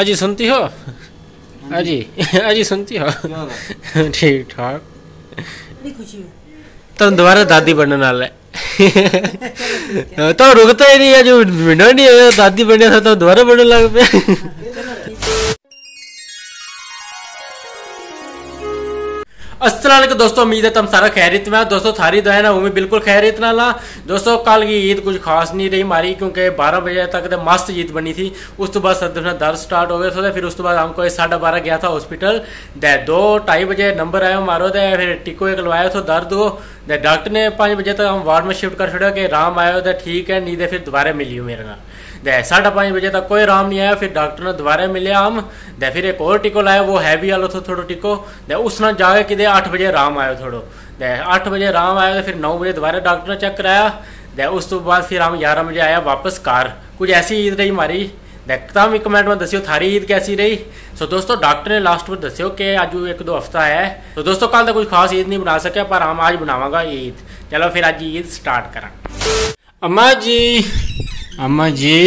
अजी सुनती हो? अजी अजी सुनती हो? ठीक ठाक। तुम दोबारा दादी बनने वाला है। तो रुकता ही नहीं है जो विनर नहीं है दादी बनने था तो दोबारा बनने लग पे। अस्सलाम वालेकुम दोस्तों उम्मीद है तुम सारा खैरियत में हो। दोस्तों थारी दया ना उम्मीद बिल्कुल खैरियत ना ला दोस्तों कल की ईद कुछ खास नहीं रही हमारी क्योंकि 12 बजे तक तो मस्त ईद बनी थी उस तो बाद सदर में दर्द स्टार्ट हो गया था फिर उस तो बाद हमको साढ़े बारह गया था हॉस्पिटल दे दो ढाई बजे नंबर आया मारो दे फिर टिको एक लवाया तो दर्द हो दे डॉक्टर ने पाँच बजे तक हम वार्ड में शिफ्ट कर छोड़ा कि आराम आया तो ठीक है नहीं दे फिर दोबारा मिली मेरे नाल दे साढ़े पाँच बजे तक कोई आराम नहीं आया फिर डॉक्टर ने दोबारा मिले हम दे फिर एक और टिको लाया वो हैवी वाला था थोड़ा टिको दे उस ना जाके कि अठ बजे आराम आया थोड़ो दे अठ बजे आराम आया तो फिर नौ बजे दोबारा डॉक्टर ने चेक कराया दे उस तो बाद फिर हम ग्यारह बजे आया वापस कार कुछ ऐसी ईद रही हमारी देखता हूँ कमेंट में दसियो थारी ईद कैसी रही? सो दोस्तों डॉक्टर ने लास्ट में दसियो कि अज एक दो हफ़्ता है। तो दोस्तों कल तक कुछ खास ईद नहीं बना सके पर हम आज बनावागा ईद। चलो फिर आज ईद स्टार्ट करा। अम्मा जी अम्मा जी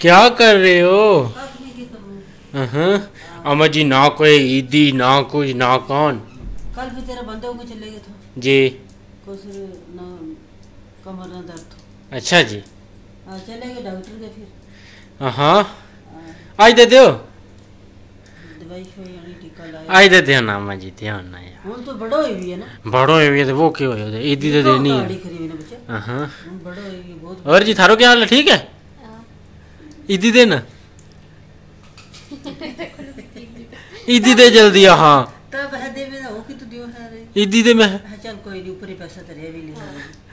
क्या कर रहे हो? अम्मा जी ना कोई ईदी ना कुछ ना कौन? कल भी तेरा बंदे होंगे चले गए थे जी। कुछ ना कमर ना दर्द। अच्छा जी। हाँ चले गए डॉक्टर के फिर। हाँ हाँ, आज दे दो दवाई शवाई आनी टीका लाया। आज दे दो ना अम्मा जी ध्यान ना यार। हम तो बड़ा हुई भी है ना बड़ो है तो वो क्यों है? ईदी तो देनी है। हाँ बड़ा हुई बहुत और जी थारो क्या हाल है? ठीक है? ईदी दे ना। ईदी दे जल्दी हाँ। तब है देवे हो कि तू दियो है रे? ईदी दे मैं। हाँ, चल कोई नहीं ऊपर ही पैसा तो रह भी ले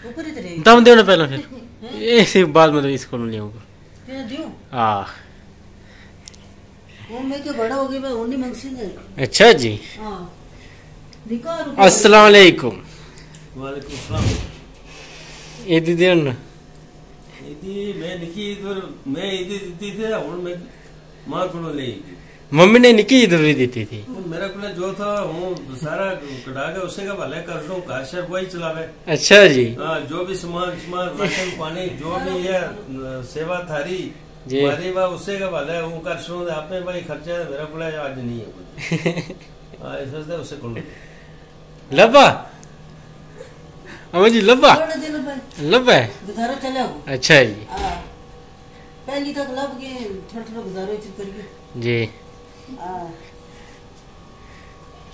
ऊपर ही तो रह दम देना पहले फिर। ऐसे बाद में तो इसको ले दियो हाँ। हो अच्छा जी। हाँ। अस्सलाम वालेकुम वालेकुम सलाम ईदी दे ना? इदी मैं निकी इधर मैं इदी दी थी और मैं माँ को ले गई मम्मी ने निकी भी दी थी। और मेरा को जो था हूँ सारा कटा के उससे का भले कर दूँ घर से वही चलावे। अच्छा जी। हाँ जो भी सामान सामान राशन पानी जो भी है सेवा थारी जी। मारी बा उससे का भले हूँ कर सो आपने भाई खर्चा मेरा को आज नहीं है कुछ। हाँ इस वजह उससे कौन लब्बा। अम्मा जी लब्बा। लब्बा? गुजारो चले अच्छा जी। हाँ। पहली तक लब गए थोड़ा थोड़ा गुजारो जी।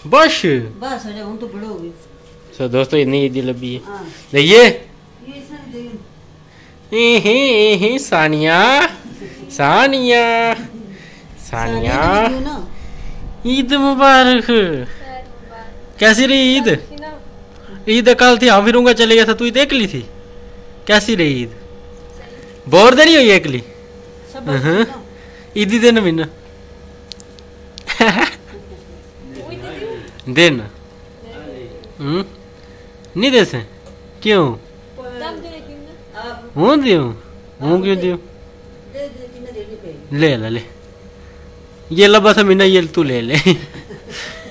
बस। बस अरे हम तो बड़े हो गए सो दोस्तों इतनी ईदी लबी है। हाँ देखिए ही ही ही सानिया। सानिया। सानिया। तो ईद मुबारक। कैसी रही ईद? ईद कल थी हाँ फिरूँगा चले गया था तू ईद एकली थी? कैसी रही ईद? बोर तो नहीं हुई एकली हाँ। ईदी देना मिन्ना देना। हम्म? नहीं दे से। क्यों? हूँ दियो। हूँ क्यों दियो? ले ले ले। ये लबा था मिन्ना ये तू ले ले।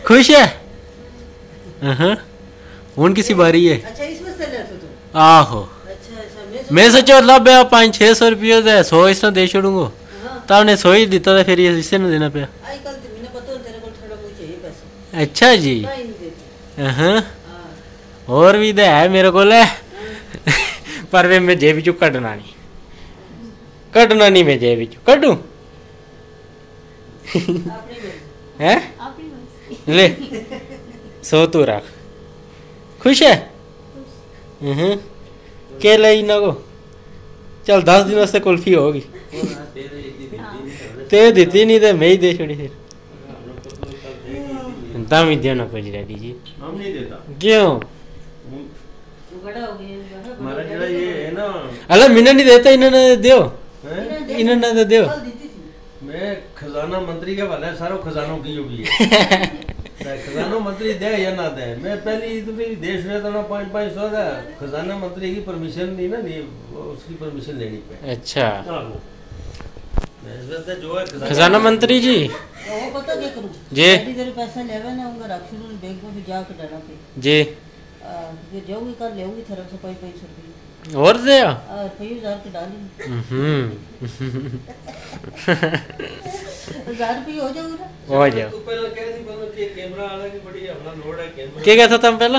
खुश है? हाँ किसी बारी है इस आहो। मैं सोचा लब है पाँच छः सौ रुपये सौ इसने दे छोड़ूँगा। तो आपने सौ ही दिता था, फिर ये इससे ना देना पे आई कल तो मैंने पता तेरे को थोड़ा बहुत चाहिए पैसे अच्छा जी। हाँ हाँ और भी तो है मेरे को पर वे मैं जेब चो कटना नहीं। कटना नहीं मैं जेब चो कटू? आपने ले। सो तू रख। खुश है? हम्म के लाई ना को। चल दस दिन से कुल्फी होगी। ते दी नहीं तो मैं ही दे छोड़ी फिर। दाम ही देना कुछ रह दीजिए हम नहीं देता। क्यों? हमारा जरा ये है ना। अल्लाह मिना नहीं देता इन्होंने दियो। हैं? इन्होंने तो दियो। कल देती मैं खजाना मंत्री का भला है सारो खजानों की होगी है। खजाना मंत्री दे या ना दे मैं पहली तो भी देश में तो ना पाँच पाँच सौ का खजाना मंत्री की परमिशन नहीं ना नहीं उसकी परमिशन लेनी पे अच्छा आहो। मैं इस वजह से जो है खजाना। मंत्री जी। वो पता क्या करूँ? जी। जी। और डाली। हम्म। हो जाओगे ना। हो जाओ। दी क्या कहता था पहला?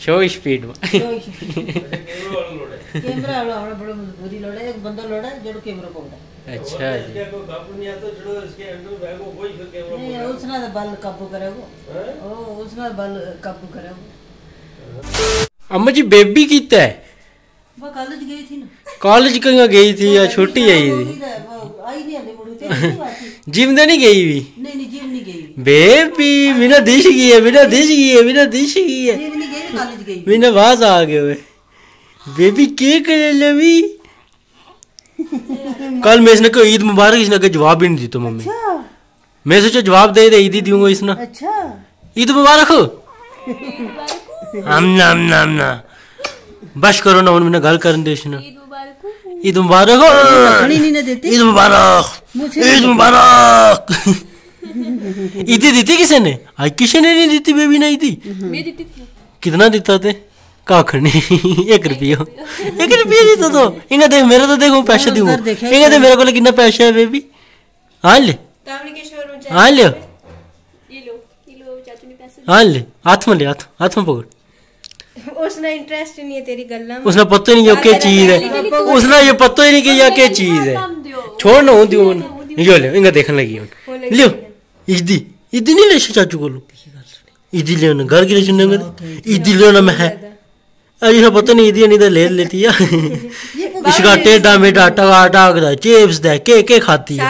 शो स्पीड में कैमरा वाला लोड है कैमरा वाला हमारा बड़ा मजबूरी लड़ा एक बंदा लड़ा है जो कैमरा पकड़ा अच्छा जी। इसके कोई काबू नहीं आता जो इसके अंदर बैग को कोई फिर कैमरा नहीं उसने तो बल काबू करेगो। हैं? ओ उसने बल काबू करेगो। अम्मा जी बेबी कितना है? वो कॉलेज गई थी ना। कॉलेज कहीं गई थी? या छुट्टी आई थी वो आई नहीं आने मुड़ी। जिम तो नहीं गई भी नहीं नहीं जिम नहीं गई। बेबी बिना दिश गई है बिना दिश गई है बिना दिश गई है। कॉलेज गई बिना आवाज़ आ गए हुए बेबी के करे लवी। कल मैं इसने को ईद मुबारक इसने का जवाब भी नहीं दी तो मम्मी। अच्छा। मैं सोचा जवाब दे दे ईद ही दूँगा इसने। अच्छा। ईद मुबारक। हो हम ना हम ना हम ना। बस करो ना उन्होंने गल करन दे इसने। ईद मुबारक। हो खड़ी नहीं ना देती? ईद मुबारक। मुझे ईद मुबारक। ईदी दी थी किसी ने? आज किसी ने नहीं दी थी बेबी नहीं दी कितना देता थे? कख नहीं एक रुपया। एक रुपया देता तो इन्हें देख मेरा तो देखो पैसे उधर दूँगा देखे इन्हें देख मेरे को कितना पैसा है बेबी हाँ ले। हाँ ले। हाँ। ले हाथ में ले हाथ हाथ में पकड़। उसने इंटरेस्ट नहीं है तेरी गल्ला में। उसने पता ही नहीं ये क्या चीज़ है। उसने ये पता ही नहीं कि ये क्या चीज़ है। छोड़ ना हूँ दियो यो ले इनका देखने लगी। हूँ। लियो इदी इदी नहीं ले चाचू को लो। इदी ले ना घर के लिए चुनेंगे इदी ले ना मैं है। अरे इसे पता नहीं इदी नहीं तो ले लेती है। इसका टेढ़ा मेढ़ा टगा टाग चिप्स दे के के खाती है।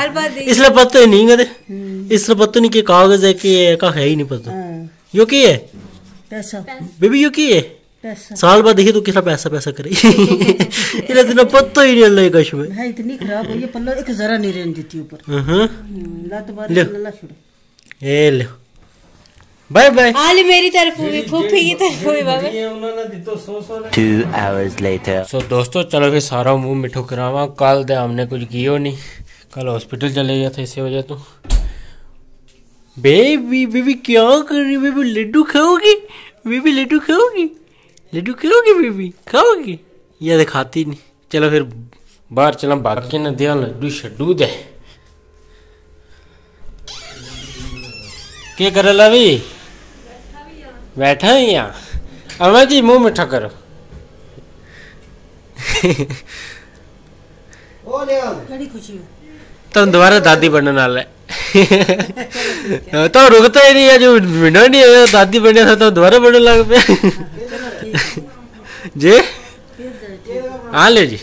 इसलिए पता ही नहीं कदे इसलिए पता नहीं कि कागज़ है कि का है ही नहीं पता। हाँ, यो की है? पैसा। बेबी यो की है? साल बाद देखिए तो कितना पैसा पैसा करे। इतना पता ही नहीं अल्लाह कश में। है इतनी खराब है ये पल्ला एक जरा नहीं रहने देती ऊपर। हम्म लात बार ले। छोड़। ए लो। Bye bye. हाल मेरी तरफ़ हुई फूफी की तरफ़ हुई बाबा। ये उन्होंने दी तो सौ सौ ने। Two hours later. सो दोस्तों चलो फिर सारा मुँह मिठो करावा। कल दे हमने कुछ कियो नहीं। कल हॉस्पिटल चले गया था इसी वजह तो। बेबी बेबी क्या कर रही बेबी लड्डू खाओगी? बेबी लड्डू खाओगी? लड्डू खाओगी बेबी खाओगी? ये तो खाती नहीं। चलो फिर बाहर चला बाकी न दिया लड्डू शड्डू दे। क्या कर लवी बैठा ही यहाँ। अम्मा जी मुँह मिठा करो। है तुम दोबारा दादी बनने वाला है। तो रुकता ही नहीं है जो विनर नहीं है दादी बनने था तो दोबारा बनने लग पे। जी? हाँ। ले जी।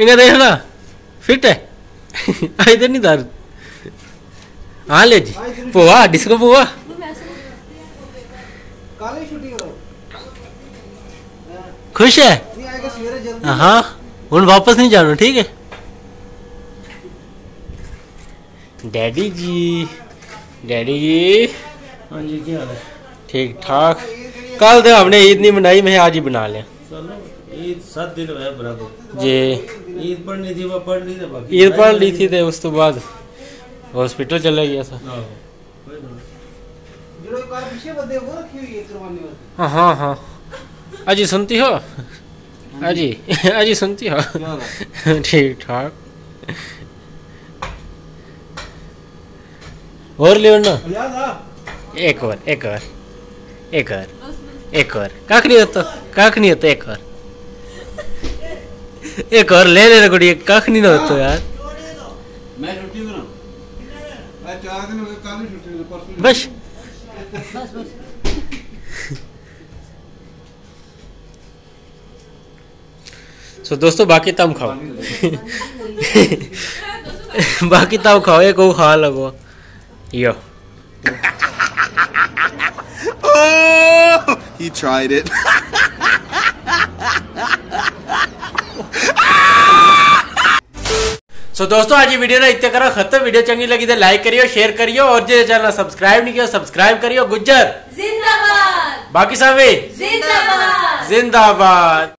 इन्हें देखना फिट है। आई तो नहीं दारू हाँ ले जी पोहा डिस्को पोहा खुश है हाँ हूँ वापस नहीं जाना ठीक है डैडी जी डैडी जी हाँ जी क्या हाल है ठीक ठाक कल तो हमने ईद नहीं मनाई मैं आज ही बना लिया ईद सात दिन हुए बराबर जी ईद पढ़नी थी वो पढ़ ली थी ईद पढ़ ली थी तो उस तो बाद हॉस्पिटल चला गया था। हाँ। हाँ हाँ अजी सुनती हो? अजी अजी सुनती हो? ठीक ठाक। और लियो ना एक और एक और एक और एक और। काख नहीं होता काख नहीं होता एक और। एक और ले लेना गुड़ी काख नहीं ना होता यार मैं छुट्टी करूँ मैं चार दिन हो गए कल ही छुट्टी हुई, परसों बस। बस बस। सो दोस्तों बाकी तम खाओ। बाकी तम खाओ एक वो खा लगो यो। Oh, he tried it. सो दोस्तों आज ये वीडियो ना इतने करो खत्म। वीडियो चंगी लगी तो लाइक करियो शेयर करियो और जो चैनल सब्सक्राइब नहीं किया सब्सक्राइब करियो। गुज्जर। जिंदाबाद। बाकी सब जिंदाबाद। जिंदाबाद।